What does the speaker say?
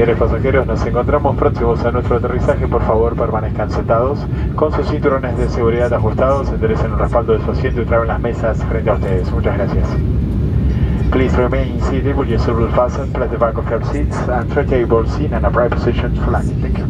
Señores pasajeros, nos encontramos próximos a nuestro aterrizaje. Por favor, permanezcan sentados con sus cinturones de seguridad ajustados, enderecen el respaldo de su asiento y traen las mesas frente a ustedes. Muchas gracias. Please remain seated with your seatbelt fastened, place the back of your seats and three tables in an upright position landing. Thank you.